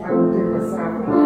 One, two, three,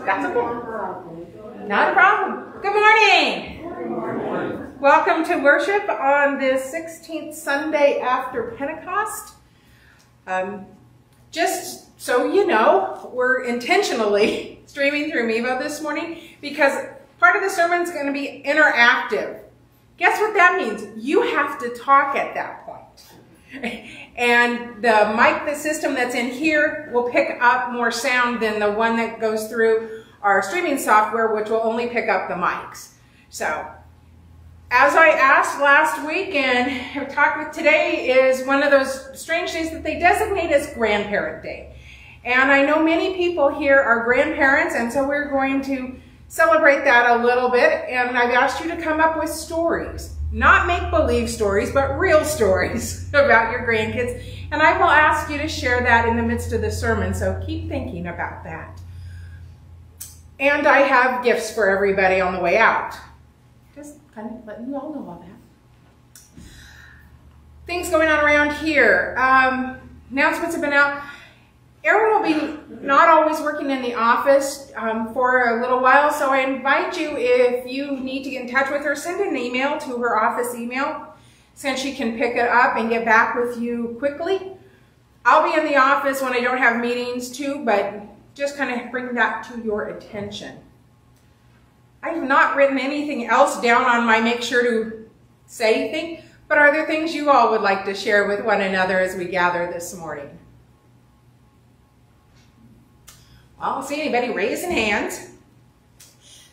that's okay. Not a problem. Good morning. Welcome to worship on this 16th Sunday after Pentecost. Um, just so you know, we're intentionally streaming through Mevo this morning because part of the sermon is going to be interactive. Guess what that means? You have to talk at that point. And the mic the system that's in here will pick up more sound than the one that goes through our streaming software, which will only pick up the mics. So, as I asked last week and have talked with today is one of those strange days that they designate as Grandparent Day. And I know many people here are grandparents, and so we're going to celebrate that a little bit. And I've asked you to come up with stories, not make-believe stories, but real stories about your grandkids. And I will ask you to share that in the midst of the sermon, so keep thinking about that. And I have gifts for everybody on the way out. Just kind of letting you all know all that. Things going on around here. Um, announcements have been out. Erin will be not always working in the office um, for a little while, so I invite you, if you need to get in touch with her, send an email to her office email, since she can pick it up and get back with you quickly. I'll be in the office when I don't have meetings too, but just kind of bring that to your attention. I have not written anything else down on my make sure to say thing, but are there things you all would like to share with one another as we gather this morning? I don't see anybody raising hands.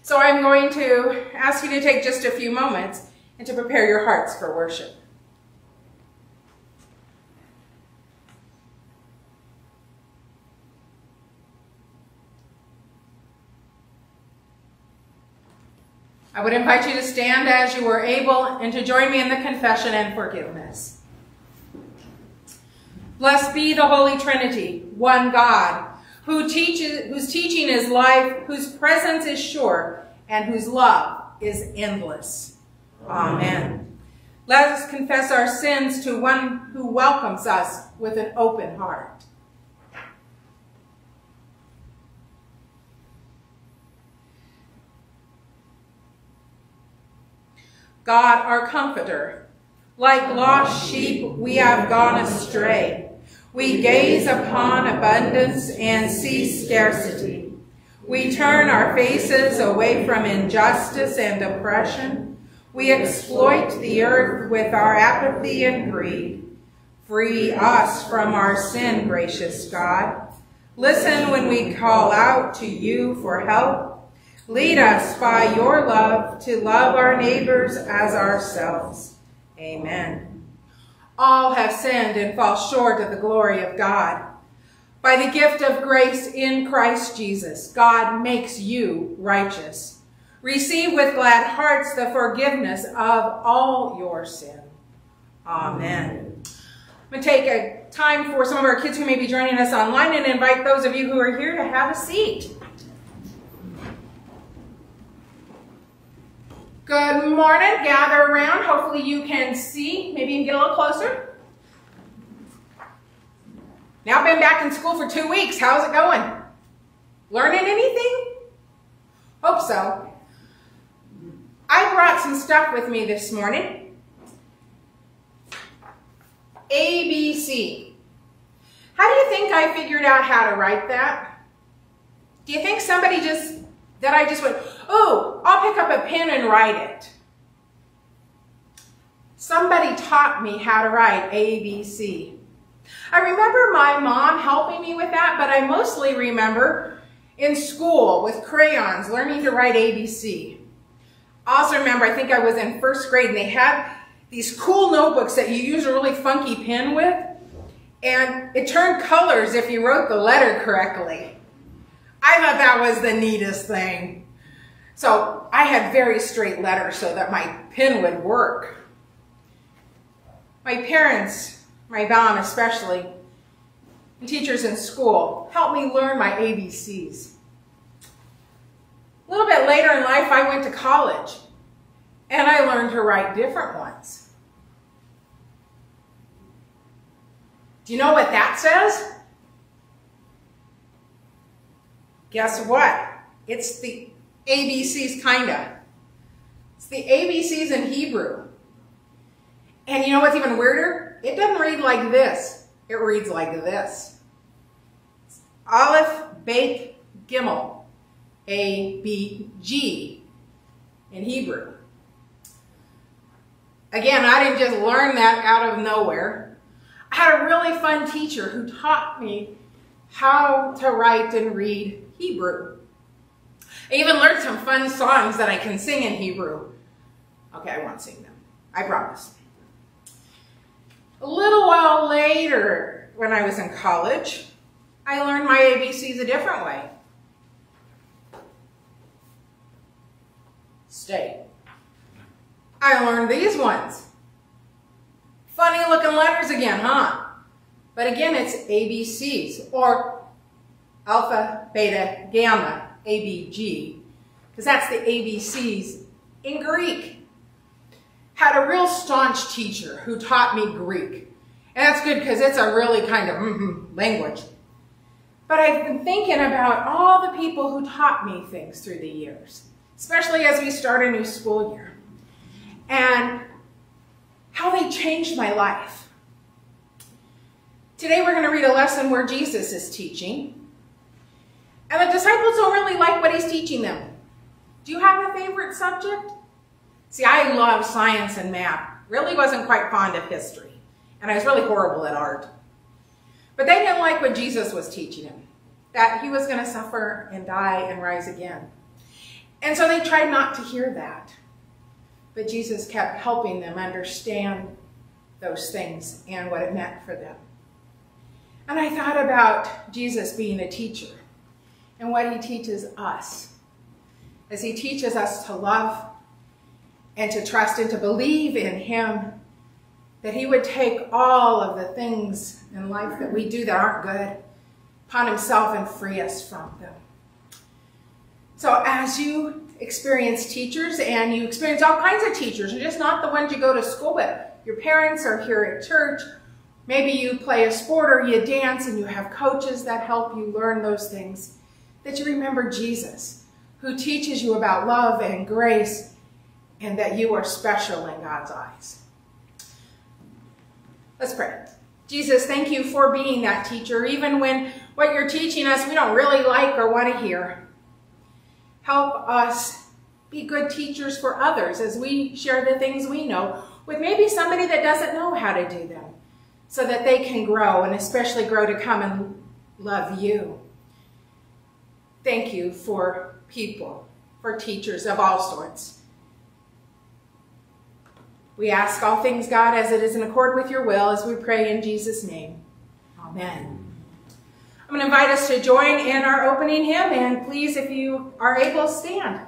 So I'm going to ask you to take just a few moments and to prepare your hearts for worship. I would invite you to stand as you were able and to join me in the confession and forgiveness. Blessed be the Holy Trinity, one God, who teaches, whose teaching is life, whose presence is sure, and whose love is endless. Amen. Let us confess our sins to one who welcomes us with an open heart. God, our comforter, like lost sheep, we have gone astray. We gaze upon abundance and see scarcity. We turn our faces away from injustice and oppression. We exploit the earth with our apathy and greed. Free us from our sin, gracious God. Listen when we call out to you for help. Lead us by your love to love our neighbors as ourselves. Amen. All have sinned and fall short of the glory of God. By the gift of grace in Christ Jesus, God makes you righteous. Receive with glad hearts the forgiveness of all your sin. Amen. I'm going to take a time for some of our kids who may be joining us online and invite those of you who are here to have a seat. Good morning. Gather around. Hopefully you can see. Maybe you can get a little closer. Now I've been back in school for two weeks. How's it going? Learning anything? Hope so. I brought some stuff with me this morning. ABC. How do you think I figured out how to write that? Do you think somebody just that I just went, oh, I'll pick up a pen and write it. Somebody taught me how to write ABC. I remember my mom helping me with that, but I mostly remember in school with crayons learning to write ABC. I also remember, I think I was in first grade and they had these cool notebooks that you use a really funky pen with, and it turned colors if you wrote the letter correctly. I thought that was the neatest thing. So I had very straight letters so that my pen would work. My parents, my mom especially, and teachers in school helped me learn my ABCs. A little bit later in life, I went to college and I learned to write different ones. Do you know what that says? Guess what? It's the ABCs, kinda. It's the ABCs in Hebrew. And you know what's even weirder? It doesn't read like this. It reads like this. Aleph, Beit, Gimel, A, B, G in Hebrew. Again, I didn't just learn that out of nowhere. I had a really fun teacher who taught me how to write and read Hebrew. I even learned some fun songs that I can sing in Hebrew. Okay, I won't sing them. I promise. A little while later, when I was in college, I learned my ABCs a different way. Stay. I learned these ones. Funny looking letters again, huh? But again, it's ABCs, or alpha, beta, gamma, ABG, because that's the ABCs in Greek. Had a real staunch teacher who taught me Greek. And that's good because it's a really kind of mm -hmm language. But I've been thinking about all the people who taught me things through the years, especially as we start a new school year, and how they changed my life. Today we're going to read a lesson where Jesus is teaching, and the disciples don't really like what he's teaching them. Do you have a favorite subject? See, I love science and math. Really wasn't quite fond of history. And I was really horrible at art. But they didn't like what Jesus was teaching them. That he was going to suffer and die and rise again. And so they tried not to hear that. But Jesus kept helping them understand those things and what it meant for them. And I thought about Jesus being a teacher and what he teaches us. As he teaches us to love and to trust and to believe in him that he would take all of the things in life that we do that aren't good upon himself and free us from them. So as you experience teachers and you experience all kinds of teachers, and just not the ones you go to school with, your parents are here at church, maybe you play a sport or you dance and you have coaches that help you learn those things, that you remember Jesus, who teaches you about love and grace and that you are special in God's eyes. Let's pray. Jesus, thank you for being that teacher, even when what you're teaching us we don't really like or want to hear. Help us be good teachers for others as we share the things we know with maybe somebody that doesn't know how to do them so that they can grow and especially grow to come and love you. Thank you for people, for teachers of all sorts. We ask all things, God, as it is in accord with your will, as we pray in Jesus' name. Amen. I'm going to invite us to join in our opening hymn, and please, if you are able, stand.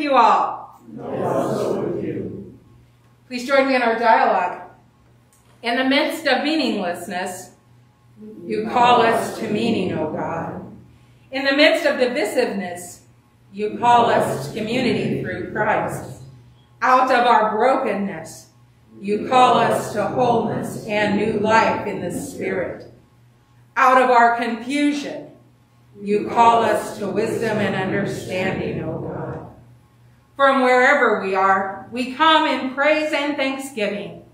You all. Please join me in our dialogue. In the midst of meaninglessness, you call us to meaning, O God. In the midst of divisiveness, you call us to community through Christ. Out of our brokenness, You call us to wholeness and new life in the Spirit. Out of our confusion, you call us to wisdom and understanding, O God. From wherever we are, we come in praise and thanksgiving.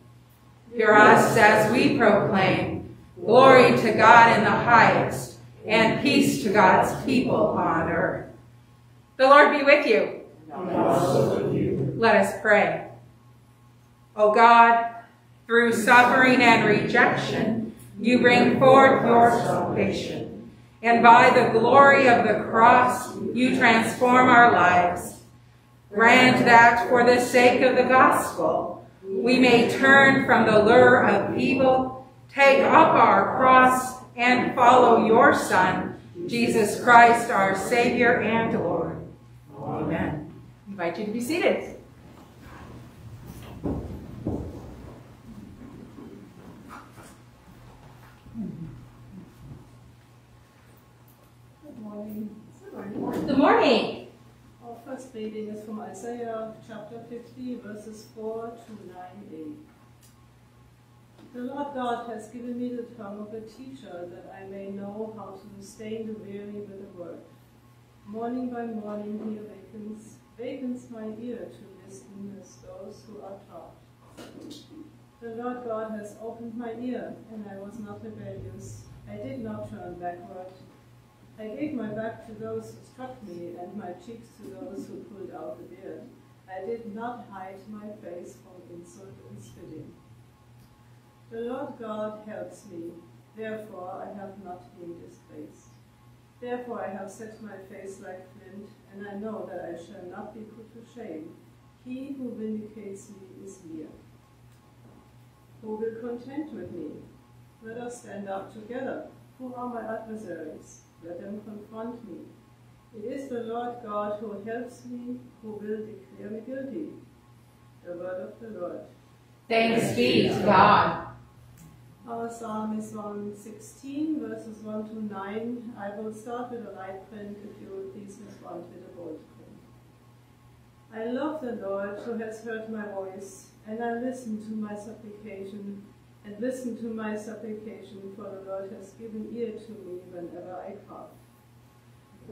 Hear us as we proclaim glory to God in the highest and peace to God's people on earth. The Lord be with you. Let us pray. O God, through suffering and rejection, you bring forth your salvation. And by the glory of the cross, you transform our lives. Grant that for the sake of the gospel, we may turn from the lure of evil, take up our cross, and follow your Son, Jesus Christ, our Savior and Lord. Amen. I invite you to be seated. Good morning. Our oh, first reading is from Isaiah chapter 50, verses 4 to 9a. The Lord God has given me the tongue of a teacher that I may know how to sustain the weary with a word. Morning by morning he awakens, wakens my ear to listen as those who are taught. The Lord God has opened my ear, and I was not rebellious. I did not turn backward. I gave my back to those who struck me, and my cheeks to those who pulled out the beard. I did not hide my face from insult and spitting. The Lord God helps me, therefore I have not been disgraced. Therefore I have set my face like flint, and I know that I shall not be put to shame. He who vindicates me is near. Who will contend with me? Let us stand up together. Who are my adversaries? Let them confront me. It is the Lord God who helps me, who will declare me guilty. The word of the Lord. Thanks be to God. Our psalm is 116, verses 1 to 9. I will start with a light print if you will please respond with a bold print. I love the Lord who has heard my voice, and I listen to my supplication and listen to my supplication, for the Lord has given ear to me whenever I call.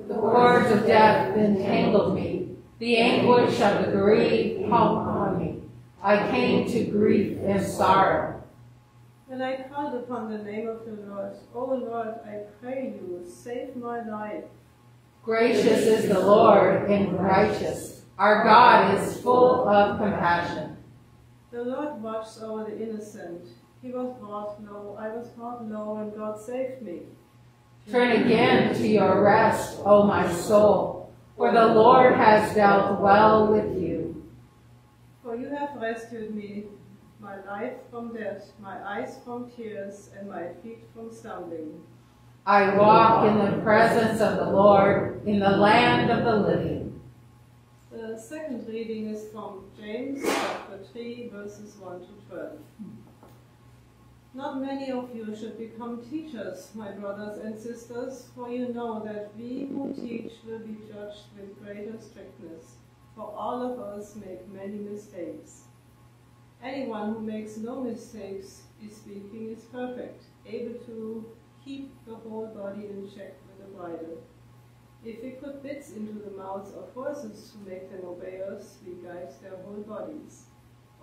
The cords of death entangled me. The anguish of the grave hung on me. I came to grief and sorrow. When I called upon the name of the Lord, O Lord, I pray you, save my life. Gracious is the Lord and righteous. Our God is full of compassion. The Lord watches over the innocent he was brought low, I was brought low, and God saved me. Turn again to your rest, O my soul, for the Lord has dealt well with you. For you have rescued me, my life from death, my eyes from tears, and my feet from stumbling. I walk in the presence of the Lord in the land of the living. The second reading is from James chapter 3, verses 1 to 12. Not many of you should become teachers, my brothers and sisters, for you know that we who teach will be judged with greater strictness, for all of us make many mistakes. Anyone who makes no mistakes is speaking is perfect, able to keep the whole body in check with a bridle. If we put bits into the mouths of horses to make them obey us, we guide their whole bodies.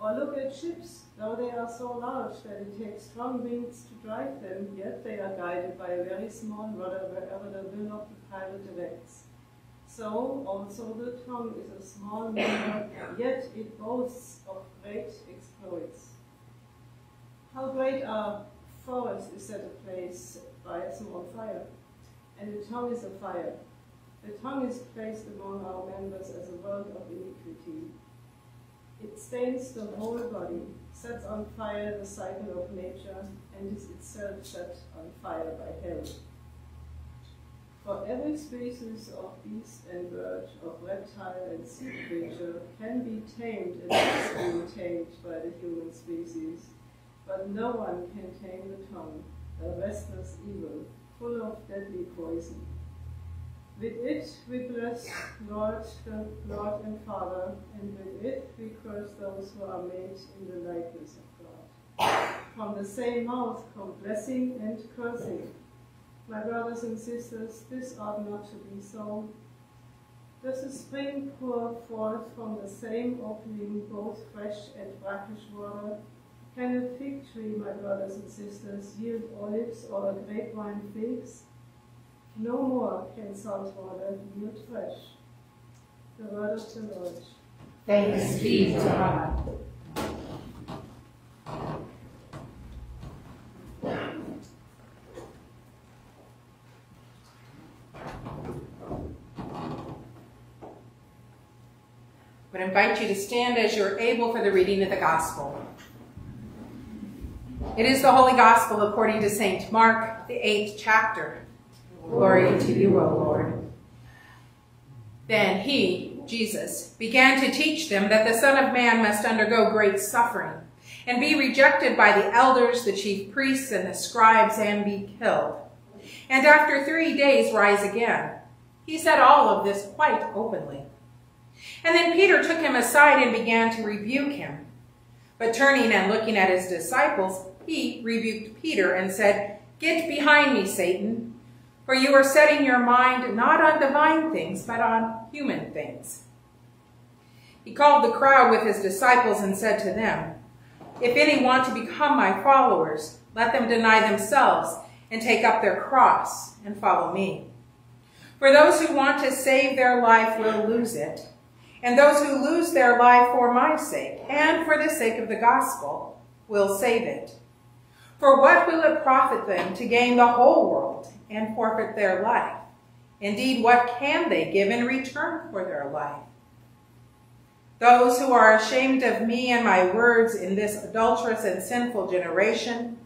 Or look at ships, though they are so large that it takes strong winds to drive them, yet they are guided by a very small rudder wherever the will of the pilot directs. So also the tongue is a small member, yet it boasts of great exploits. How great a forest is set ablaze by a small fire, and the tongue is a fire. The tongue is placed among our members as a world of iniquity. It stains the whole body, sets on fire the cycle of nature, and is itself set on fire by hell. For every species of beast and bird, of reptile and sea creature can be tamed and is being tamed by the human species, but no one can tame the tongue, a restless evil, full of deadly poison. With it we bless Lord, the Lord and Father, and with it we curse those who are made in the likeness of God. From the same mouth come blessing and cursing. My brothers and sisters, this ought not to be so. Does a spring pour forth from the same opening both fresh and brackish water? Can a fig tree, my brothers and sisters, yield olives or a grapevine figs? No more can salt water yield fresh. The word of the Lord. Thanks be to God. I would invite you to stand as you're able for the reading of the Gospel. It is the Holy Gospel according to St. Mark, the eighth chapter. Glory to you, O Lord. Then he, Jesus, began to teach them that the Son of Man must undergo great suffering and be rejected by the elders, the chief priests, and the scribes and be killed. And after three days rise again. He said all of this quite openly. And then Peter took him aside and began to rebuke him. But turning and looking at his disciples, he rebuked Peter and said, Get behind me, Satan, for you are setting your mind not on divine things, but on human things. He called the crowd with his disciples and said to them, If any want to become my followers, let them deny themselves and take up their cross and follow me. For those who want to save their life will lose it, and those who lose their life for my sake and for the sake of the gospel will save it. For what will it profit them to gain the whole world and forfeit their life? Indeed, what can they give in return for their life? Those who are ashamed of me and my words in this adulterous and sinful generation,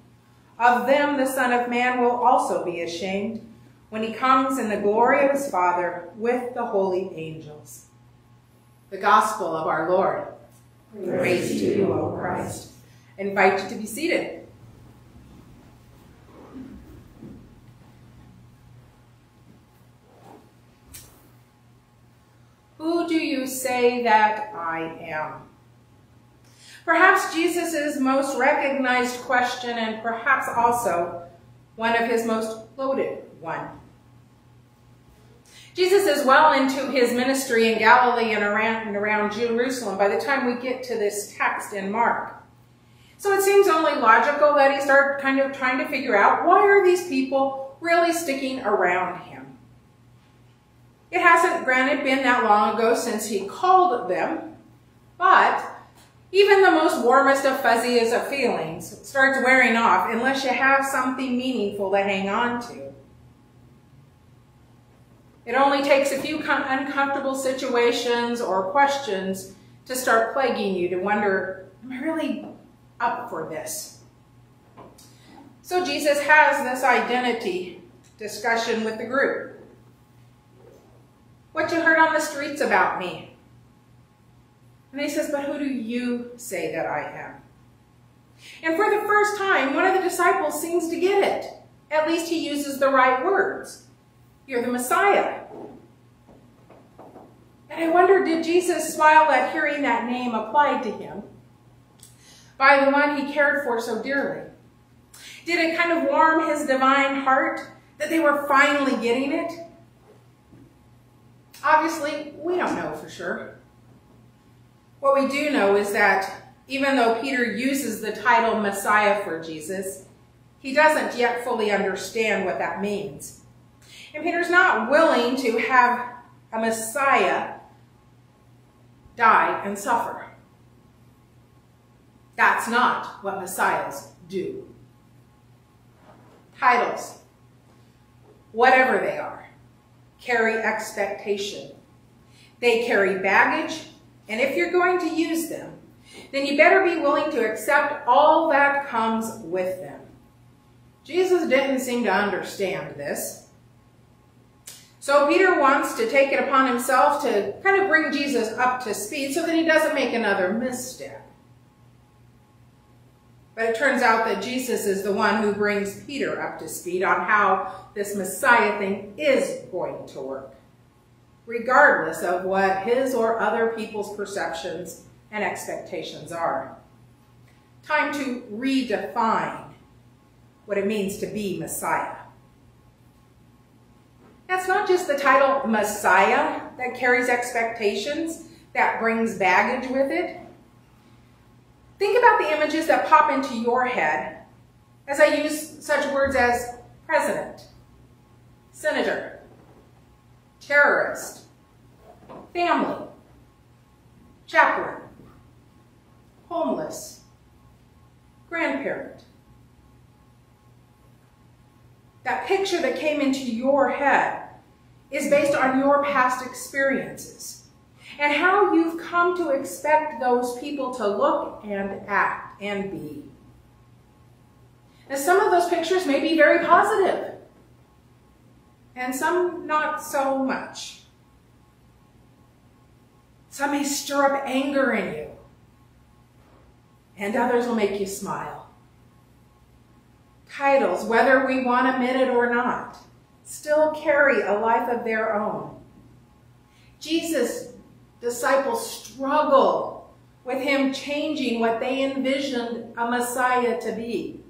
of them the Son of Man will also be ashamed when he comes in the glory of his Father with the holy angels. The Gospel of our Lord. Praise, Praise to you, O Christ. I invite you to be seated. Who do you say that I am? Perhaps Jesus' most recognized question and perhaps also one of his most loaded one. Jesus is well into his ministry in Galilee and around, and around Jerusalem by the time we get to this text in Mark. So it seems only logical that he start kind of trying to figure out why are these people really sticking around him? It hasn't, granted, been that long ago since he called them, but even the most warmest of fuzziest of feelings starts wearing off unless you have something meaningful to hang on to. It only takes a few uncomfortable situations or questions to start plaguing you to wonder, am I really up for this? So Jesus has this identity discussion with the group. What you heard on the streets about me? And he says, but who do you say that I am? And for the first time, one of the disciples seems to get it. At least he uses the right words. You're the Messiah. And I wonder, did Jesus smile at hearing that name applied to him by the one he cared for so dearly? Did it kind of warm his divine heart that they were finally getting it? Obviously, we don't know for sure. What we do know is that even though Peter uses the title Messiah for Jesus, he doesn't yet fully understand what that means. And Peter's not willing to have a Messiah die and suffer. That's not what Messiahs do. Titles, whatever they are, carry expectation. They carry baggage, and if you're going to use them, then you better be willing to accept all that comes with them. Jesus didn't seem to understand this. So Peter wants to take it upon himself to kind of bring Jesus up to speed so that he doesn't make another misstep. But it turns out that Jesus is the one who brings Peter up to speed on how this Messiah thing is going to work. regardless of what his or other people's perceptions and expectations are. Time to redefine what it means to be Messiah. That's not just the title Messiah that carries expectations, that brings baggage with it. Think about the images that pop into your head as I use such words as president, senator, terrorist, family, chaplain, homeless, grandparent. That picture that came into your head is based on your past experiences and how you've come to expect those people to look and act and be. And some of those pictures may be very positive, and some not so much. Some may stir up anger in you, and others will make you smile. Titles, whether we want to admit it or not, still carry a life of their own. Jesus' disciples struggle with him changing what they envisioned a Messiah to be.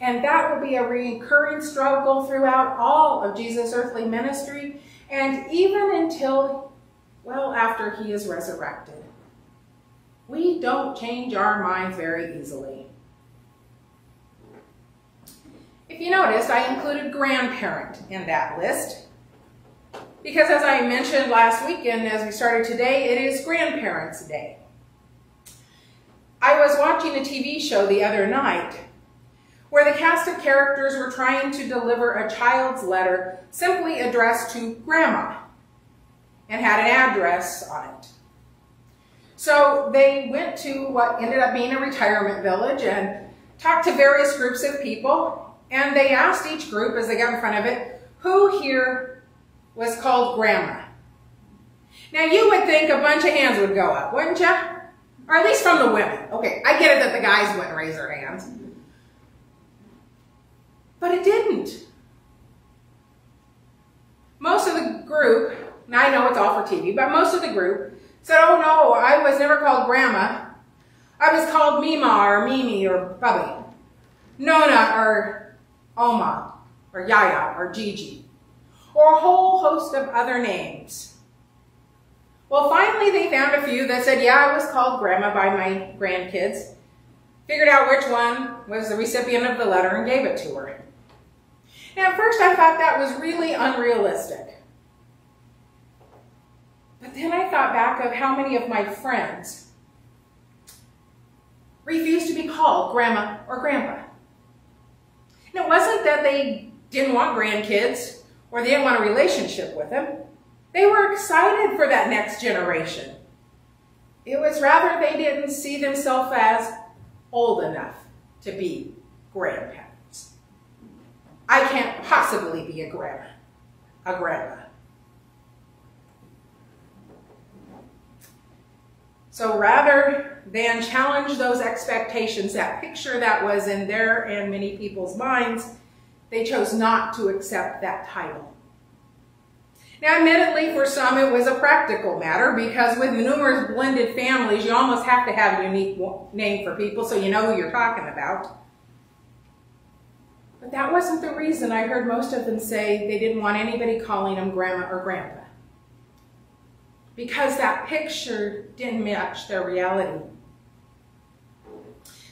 And that will be a recurring struggle throughout all of Jesus' earthly ministry and even until, well, after he is resurrected. We don't change our minds very easily. If you noticed, I included grandparent in that list. Because as I mentioned last weekend, as we started today, it is Grandparents' Day. I was watching a TV show the other night where the cast of characters were trying to deliver a child's letter simply addressed to grandma and had an address on it. So they went to what ended up being a retirement village and talked to various groups of people and they asked each group as they got in front of it, who here was called grandma? Now you would think a bunch of hands would go up, wouldn't you? Or at least from the women. Okay, I get it that the guys wouldn't raise their hands. But it didn't. Most of the group, now I know it's all for TV, but most of the group said, oh no, I was never called grandma. I was called Mima or Mimi or Bubby. Nona or Oma or Yaya or Gigi. Or a whole host of other names. Well, finally they found a few that said, yeah, I was called grandma by my grandkids. Figured out which one was the recipient of the letter and gave it to her. And at first I thought that was really unrealistic. But then I thought back of how many of my friends refused to be called grandma or grandpa. And it wasn't that they didn't want grandkids or they didn't want a relationship with them. They were excited for that next generation. It was rather they didn't see themselves as old enough to be grandparents. I can't possibly be a grandma, a grandma. So rather than challenge those expectations, that picture that was in their and many people's minds, they chose not to accept that title. Now, admittedly, for some, it was a practical matter because with numerous blended families, you almost have to have a unique name for people so you know who you're talking about. But that wasn't the reason I heard most of them say they didn't want anybody calling them grandma or grandpa. Because that picture didn't match their reality.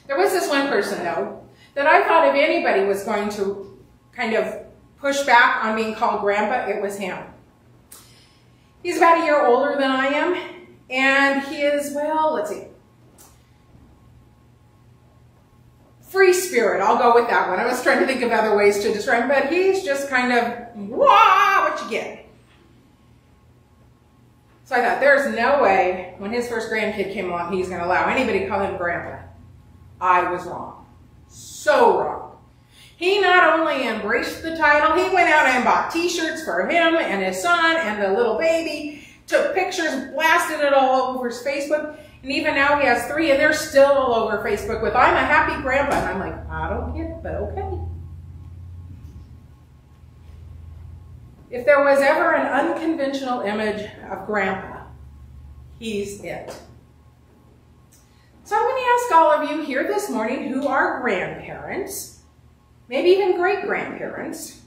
There was this one person, though, that I thought if anybody was going to kind of push back on being called grandpa, it was him. He's about a year older than I am, and he is, well, let's see, free spirit. I'll go with that one. I was trying to think of other ways to describe him, but he's just kind of, wah, what you get. So I thought, there's no way when his first grandkid came along, he's going to allow anybody to call him grandpa. I was wrong. So wrong. He not only embraced the title, he went out and bought t-shirts for him and his son and the little baby, took pictures, blasted it all over his Facebook, and even now he has three, and they're still all over Facebook with, I'm a happy grandpa. And I'm like, I don't get it, but okay. If there was ever an unconventional image of Grandpa, he's it. So I'm going to ask all of you here this morning who are grandparents, maybe even great-grandparents,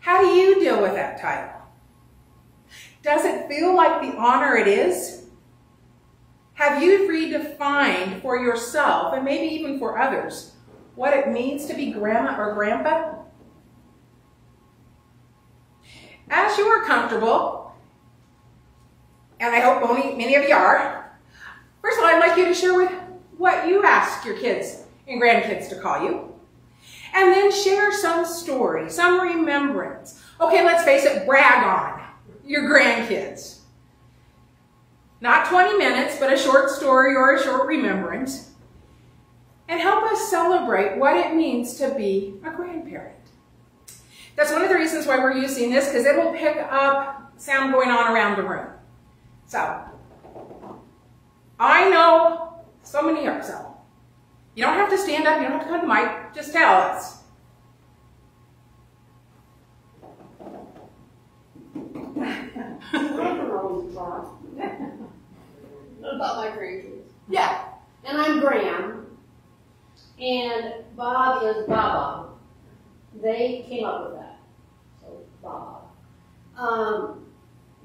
how do you deal with that title? Does it feel like the honor it is? Have you redefined for yourself, and maybe even for others, what it means to be grandma or grandpa? As you are comfortable, and I hope many of you are, first of all, I'd like you to share with what you ask your kids and grandkids to call you. And then share some story, some remembrance. Okay, let's face it, brag on your grandkids. Not 20 minutes, but a short story or a short remembrance. And help us celebrate what it means to be a grandparent. That's one of the reasons why we're using this, because it will pick up sound going on around the room. So, I know so many so. You don't have to stand up, you don't have to come to the mic, just tell us. about my grandkids. Yeah. And I'm Graham, and Bob is Baba. They came up with that. So Bob. Um,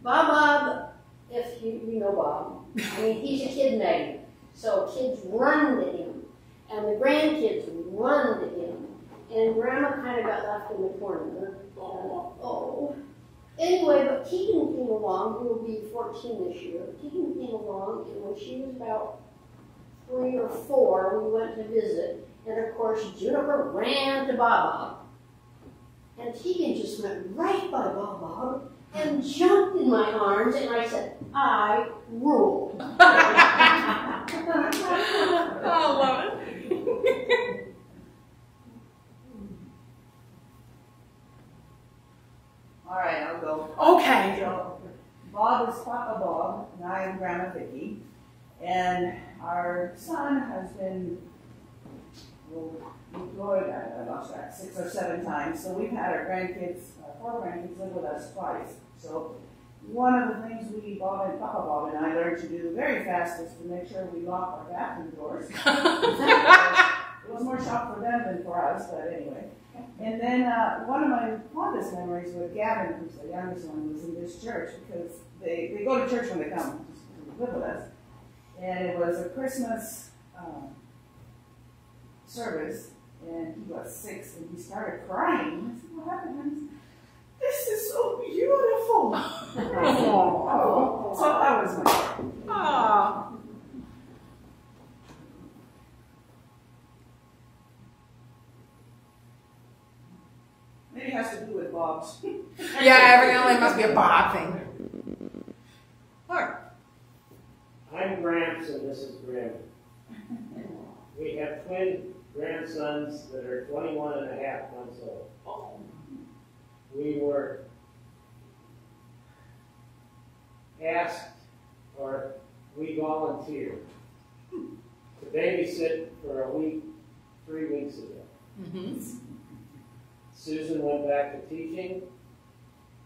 Bob Bob, if you, you know Bob, I mean, he's a kid magnet. So kids run to him, and the grandkids run to him. And Grandma kind of got left in the corner. oh. Anyway, but Keegan came along, who will be 14 this year. Keegan came along, and when she was about three or four, we went to visit. And of course, Juniper ran to Bob Bob. And Keegan just went right by Bob Bob and jumped in my arms, and I said, I rule. I love it. Okay. So, Bob is Papa Bob, and I am Grandma Vicki. And our son has been oh, well, employed, I lost track, six or seven times. So we've had our grandkids, our four grandkids live with us twice. So one of the things we, Bob and Papa Bob and I learned to do very fast is to make sure we lock our bathroom doors. it was more shock for them than for us, but anyway. And then uh, one of my fondest memories with Gavin, who's the youngest one, was in this church because they, they go to church when they come live with us. And it was a Christmas um, service, and he was six, and he started crying. I said, What happened? This is so beautiful. oh, so that was my. Aww. It has to do with Bob's. Yeah, evidently it must be a Bob thing. Alright. I'm Gramps and this is Grim. We have twin grandsons that are 21 and a half months old. We were asked, or we volunteered to babysit for a week, three weeks ago. Mm-hmm. Susan went back to teaching.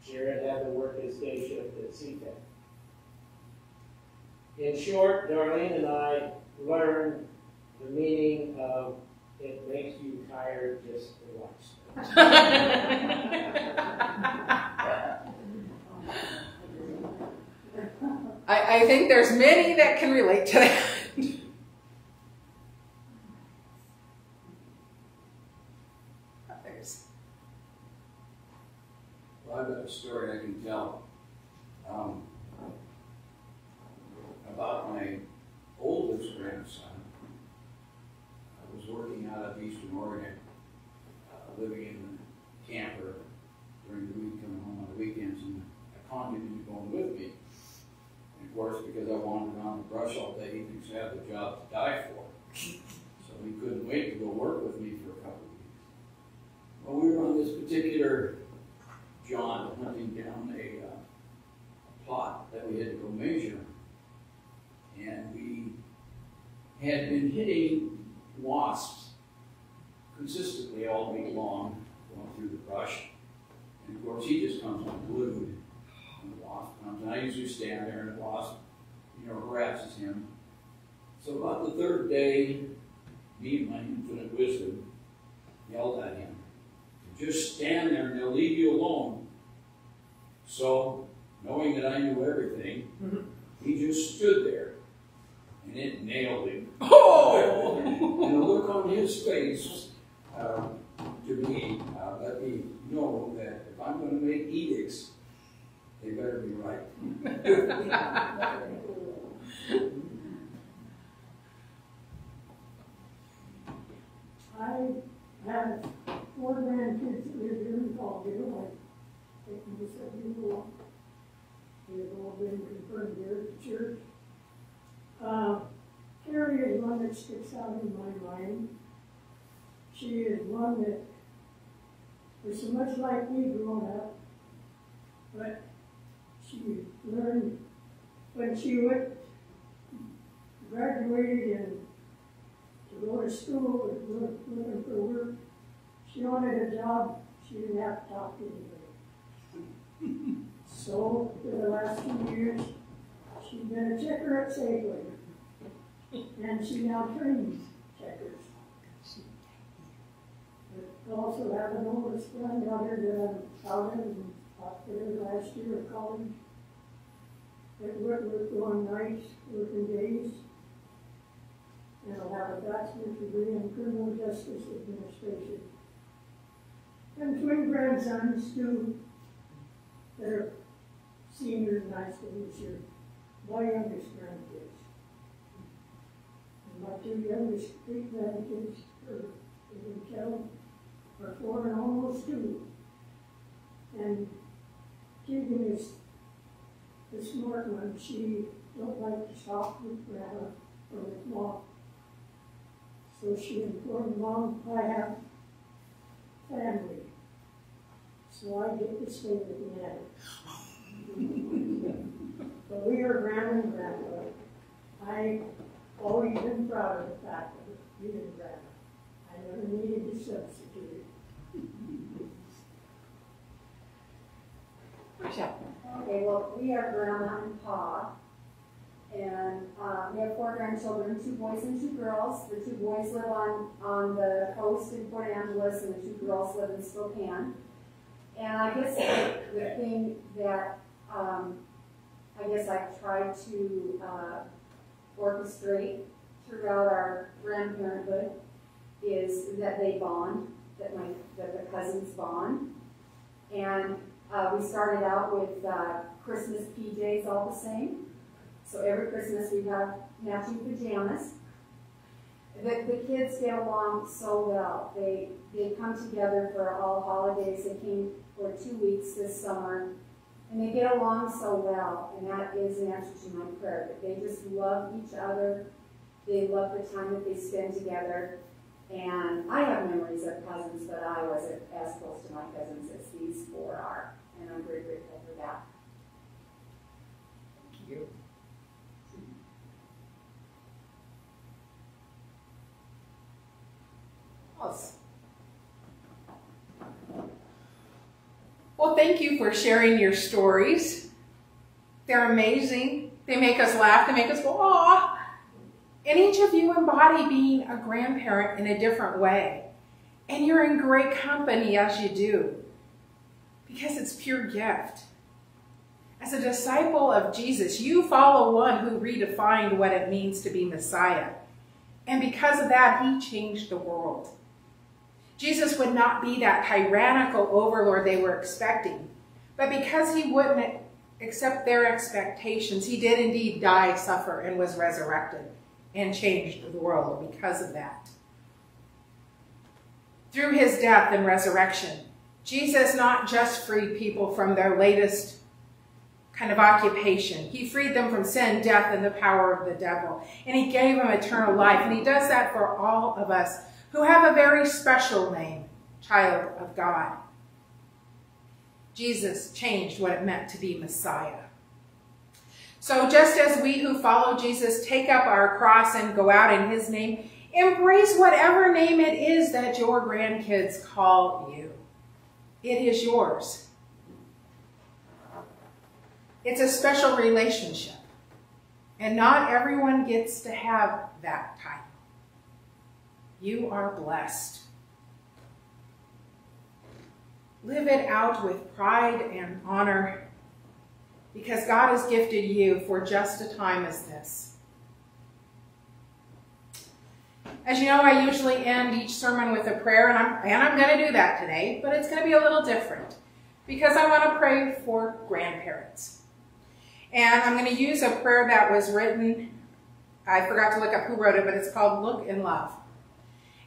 Jared had to work his day shift at CTEC. In short, Darlene and I learned the meaning of it makes you tired just to watch. I, I think there's many that can relate to that. A story I can tell. Um, about my oldest grandson. I was working out of Eastern Oregon, uh, living in a camper during the week, coming home on the weekends, and I conned him into going with me. And of course, because I wandered around the brush all day, he thinks I have a job to die for. So he couldn't wait to go work with me for a couple of weeks. Well, we were on this particular John hunting down a, uh, a plot that we had to go measure. And we had been hitting wasps consistently all week long, going through the brush. And of course, he just comes unglued. And the wasp comes. And I usually stand there, and the wasp, you know, harasses him. So about the third day, me and my infinite wisdom yelled at him. Just stand there and they'll leave you alone. So, knowing that I knew everything, Mhm. he just stood there. And it nailed him. Oh! and the look on his face uh, to me uh, let me know that if I'm going to make edicts, they better be right. I have four grandkids that live here in Colville, I think you will. They've all been confirmed here at the church. Uh, Carrie is one that sticks out in my mind. She is one that was so much like me growing up, but she learned when she went, graduated and to go to school and look, looking for work. She wanted a job, she didn't have to talk to anybody. So, for the last few years, she's been a checker at Safeway. And she now trains checkers. But also have an oldest granddaughter that I'm out of and out there last year of college. That worked, worked on nights, working days and I'll have a bachelor's degree in criminal justice administration. And twin grandsons too, that are seniors in high school this year, my youngest grandkids. And my two youngest great grandkids are, in Kelly, are four and almost two. And Keegan is the smart one, she don't like to stop with grandma or with mom. So she informed mom, I have family. So I get to stay with the nanny. But we are grandma and grandpa. I always been proud of the fact of being grandma. I never needed to substitute it. Michelle. Okay, well, we are grandma and pa. And, uh, we have four grandchildren, two boys and two girls. The two boys live on, on the coast in Port Angeles and the two girls live in Spokane. And I guess the, thing that, um, I guess I've tried to, uh, orchestrate throughout our grandparenthood is that they bond, that my, that the cousins bond. And uh, we started out with uh, Christmas PJs all the same. So every Christmas we have matching pajamas. The, the kids get along so well. They, they come together for all holidays. They came for two weeks this summer. And they get along so well. And that is an answer to my prayer. That they just love each other. They love the time that they spend together. And I have memories of cousins, but I wasn't as close to my cousins as these four are. And I'm very grateful for that. Thank you. Well, thank you for sharing your stories. They're amazing. They make us laugh. They make us go, aw. And each of you embody being a grandparent in a different way. And you're in great company as you do because it's pure gift. As a disciple of Jesus, you follow one who redefined what it means to be Messiah. And because of that, he changed the world. Jesus would not be that tyrannical overlord they were expecting. But because he wouldn't accept their expectations, he did indeed die, suffer, and was resurrected and changed the world because of that. Through his death and resurrection, Jesus not just freed people from their latest kind of occupation. He freed them from sin, death, and the power of the devil. And he gave them eternal life. And he does that for all of us who have a very special name, child of God. Jesus changed what it meant to be Messiah. So just as we who follow Jesus take up our cross and go out in his name, embrace whatever name it is that your grandkids call you. It is yours. It's a special relationship. And not everyone gets to have that title. You are blessed. Live it out with pride and honor because God has gifted you for just a time as this. As you know, I usually end each sermon with a prayer, and I'm, and I'm going to do that today, but it's going to be a little different because I want to pray for grandparents. And I'm going to use a prayer that was written, I forgot to look up who wrote it, but it's called Look in Love.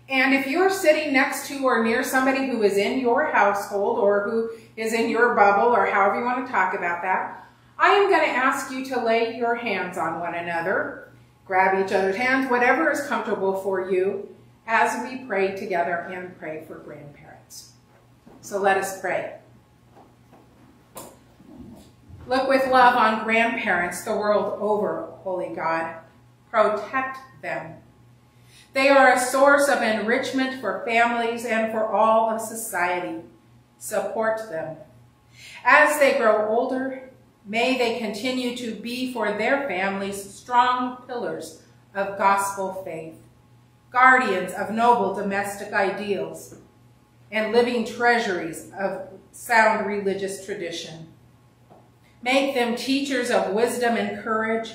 And if you're sitting next to or near somebody who is in your household or who is in your bubble or however you want to talk about that, I am going to ask you to lay your hands on one another, grab each other's hands, whatever is comfortable for you as we pray together and pray for grandparents. So let us pray. Look with love on grandparents the world over, Holy God. Protect them they are a source of enrichment for families and for all of society. Support them. As they grow older, may they continue to be for their families strong pillars of gospel faith, guardians of noble domestic ideals, and living treasuries of sound religious tradition. Make them teachers of wisdom and courage,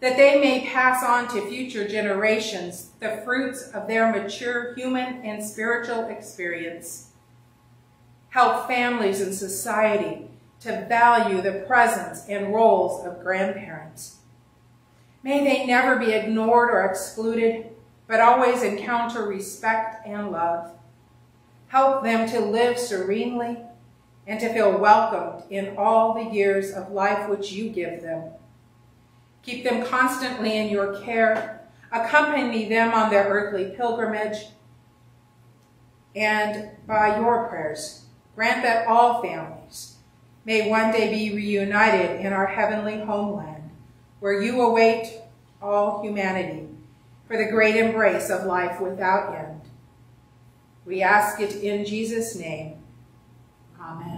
that they may pass on to future generations the fruits of their mature human and spiritual experience. Help families and society to value the presence and roles of grandparents. May they never be ignored or excluded, but always encounter respect and love. Help them to live serenely and to feel welcomed in all the years of life which you give them. Keep them constantly in your care. Accompany them on their earthly pilgrimage. And by your prayers, grant that all families may one day be reunited in our heavenly homeland, where you await all humanity for the great embrace of life without end. We ask it in Jesus' name. Amen.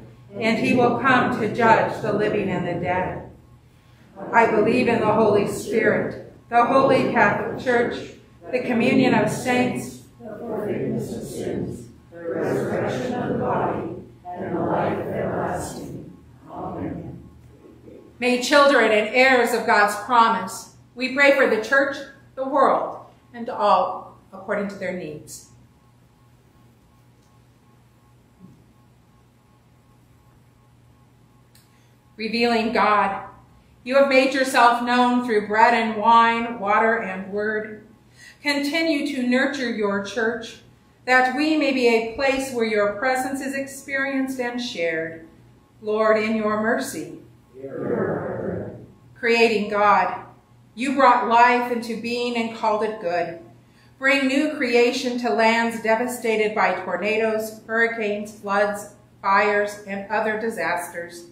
and he will come to judge the living and the dead. I believe in the Holy Spirit, the Holy Catholic Church, the communion of saints, the forgiveness of sins, the resurrection of the body, and the life everlasting. Amen. May children and heirs of God's promise, we pray for the church, the world, and all according to their needs. Revealing God, you have made yourself known through bread and wine, water and word. Continue to nurture your church, that we may be a place where your presence is experienced and shared. Lord, in your mercy. Creating God, you brought life into being and called it good. Bring new creation to lands devastated by tornadoes, hurricanes, floods, fires, and other disasters.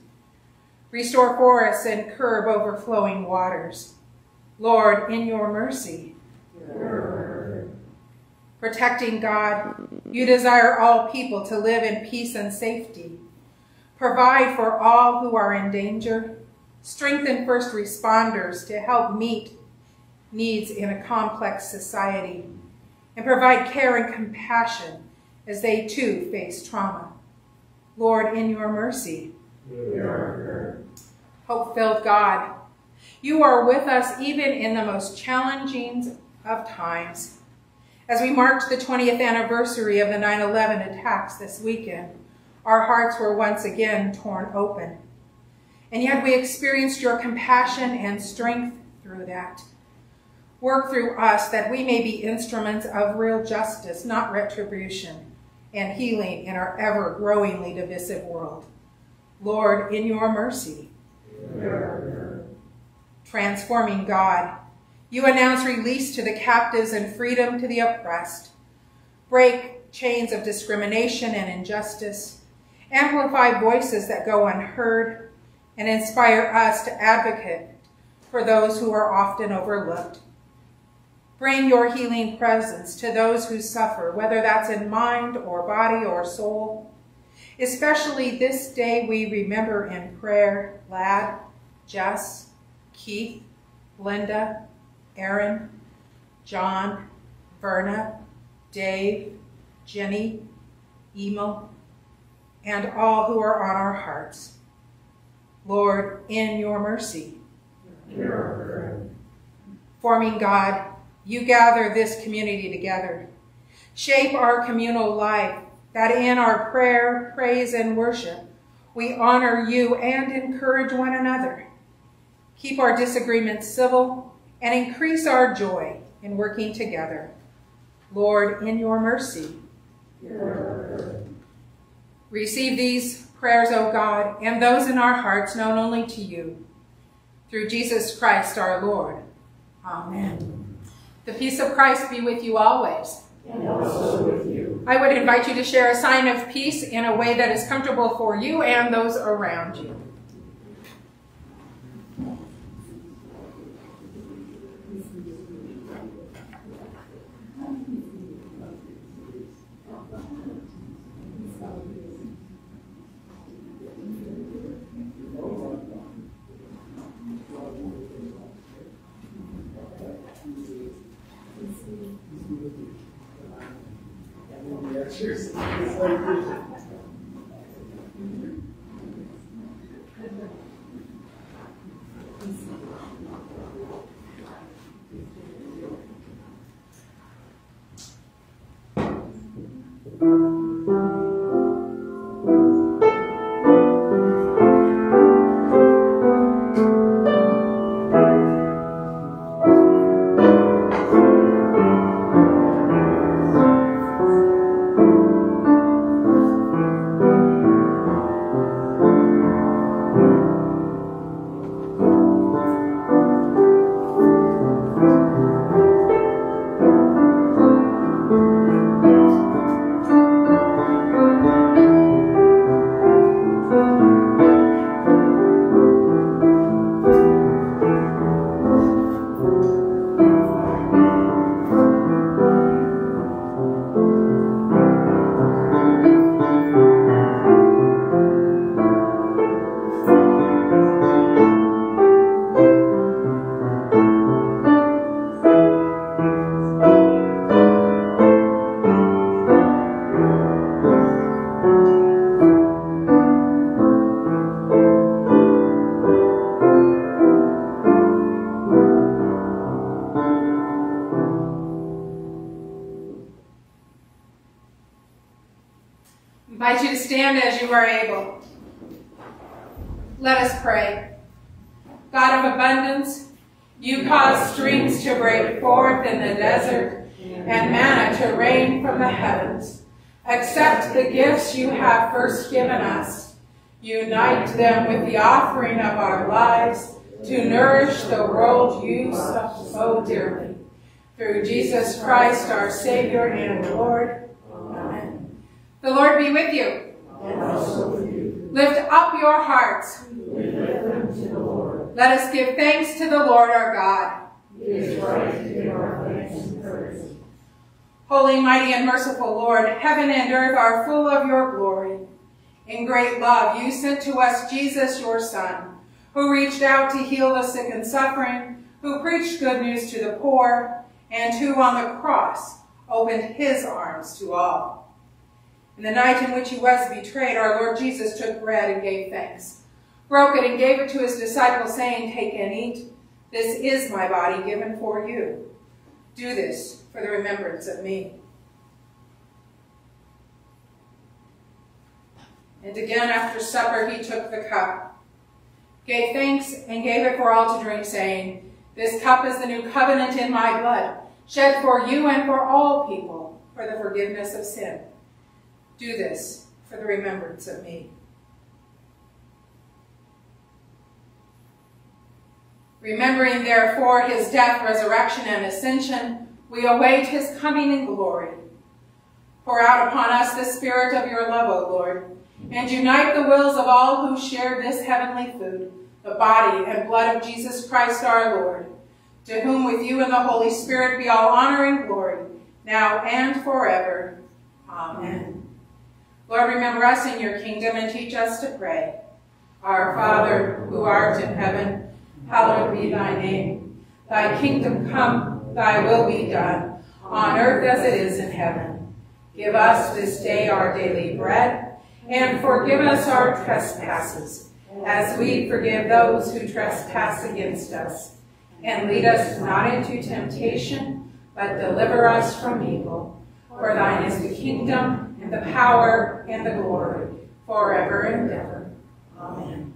Restore forests and curb overflowing waters. Lord, in your mercy. Protecting God, you desire all people to live in peace and safety. Provide for all who are in danger. Strengthen first responders to help meet needs in a complex society. And provide care and compassion as they too face trauma. Lord, in your mercy. Hope-filled God, you are with us even in the most challenging of times. As we marked the 20th anniversary of the 9-11 attacks this weekend, our hearts were once again torn open. And yet we experienced your compassion and strength through that. Work through us that we may be instruments of real justice, not retribution, and healing in our ever-growingly divisive world. Lord, in your mercy. Transforming God, you announce release to the captives and freedom to the oppressed. Break chains of discrimination and injustice. Amplify voices that go unheard and inspire us to advocate for those who are often overlooked. Bring your healing presence to those who suffer, whether that's in mind or body or soul. Especially this day we remember in prayer Lad, Jess, Keith, Linda, Aaron, John, Verna, Dave, Jenny, Emo, and all who are on our hearts. Lord, in your mercy. Forming God, you gather this community together. Shape our communal life that in our prayer, praise, and worship, we honor you and encourage one another. Keep our disagreements civil and increase our joy in working together. Lord, in your mercy. Receive these prayers, O God, and those in our hearts known only to you. Through Jesus Christ our Lord. Amen. The peace of Christ be with you always. And also with you. I would invite you to share a sign of peace in a way that is comfortable for you and those around you. Christ, our Savior and Lord. Amen. The Lord be with you. Lift up your hearts. Let us give thanks to the Lord our God. Holy, mighty, and merciful Lord, heaven and earth are full of your glory. In great love, you sent to us Jesus, your Son, who reached out to heal the sick and suffering, who preached good news to the poor, and who on the cross opened his arms to all. In the night in which he was betrayed, our Lord Jesus took bread and gave thanks, broke it and gave it to his disciples, saying, Take and eat. This is my body given for you. Do this for the remembrance of me. And again after supper he took the cup, gave thanks, and gave it for all to drink, saying, This cup is the new covenant in my blood, shed for you and for all people for the forgiveness of sin. Do this for the remembrance of me. Remembering therefore his death, resurrection, and ascension, we await his coming in glory. Pour out upon us the spirit of your love, O Lord, and unite the wills of all who share this heavenly food, the body and blood of Jesus Christ our Lord, to whom with you and the Holy Spirit be all honor and glory, now and forever. Amen. Lord, remember us in your kingdom and teach us to pray. Our Father, who art in heaven, hallowed be thy name. Thy kingdom come, thy will be done, on earth as it is in heaven. Give us this day our daily bread, and forgive us our trespasses, as we forgive those who trespass against us. And lead us not into temptation, but deliver us from evil. For thine is the kingdom, and the power, and the glory, forever and ever. Amen.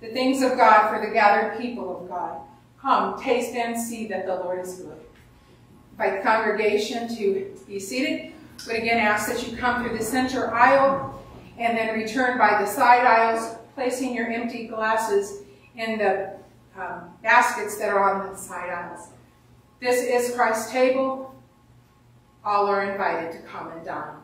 The things of God for the gathered people of God. Come, taste and see that the Lord is good. Invite the congregation to be seated. Would again ask that you come through the center aisle and then return by the side aisles, placing your empty glasses in the um, baskets that are on the side aisles. This is Christ's table. All are invited to come and dine.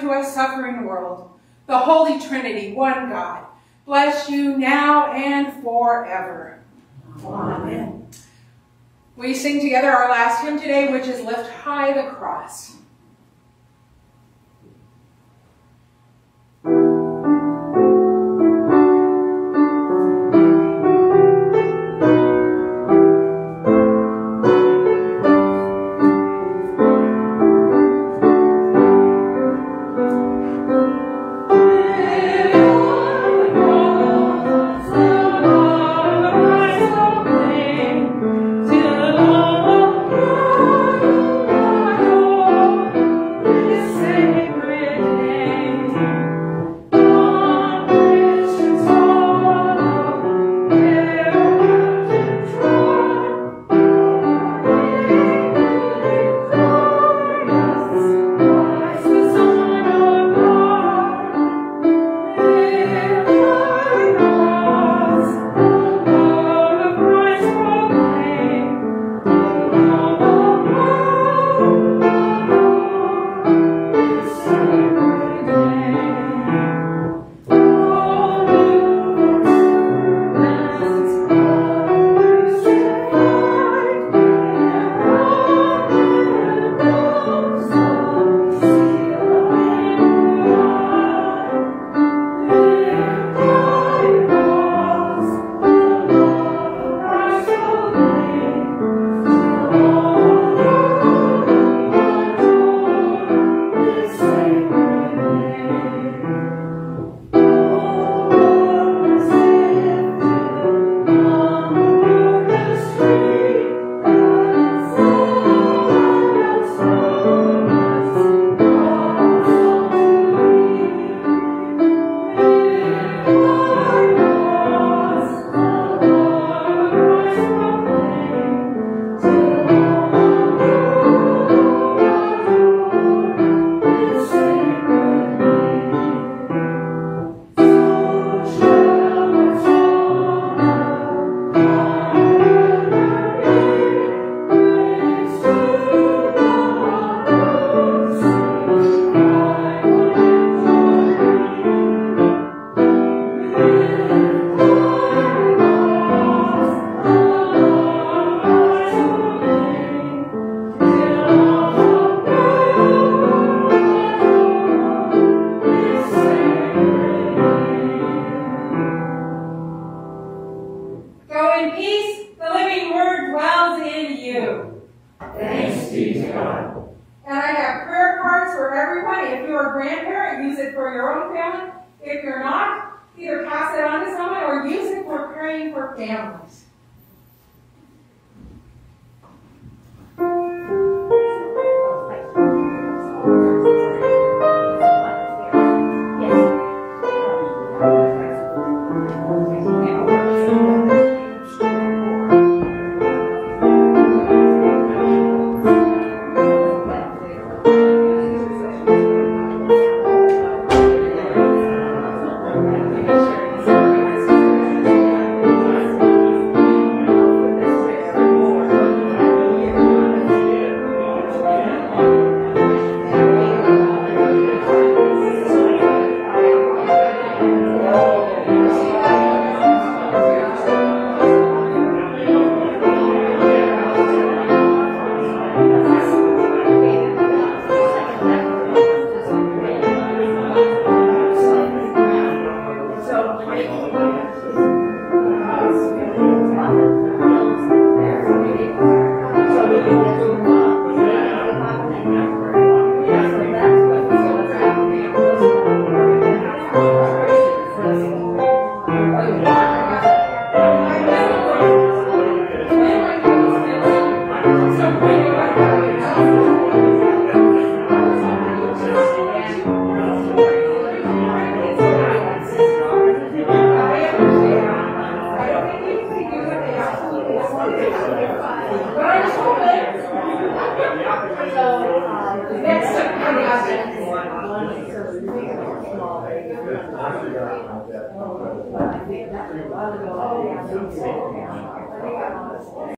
who has suffering in the world, the Holy Trinity, one God, bless you now and forever. Amen. We sing together our last hymn today, which is Lift High the Cross. God.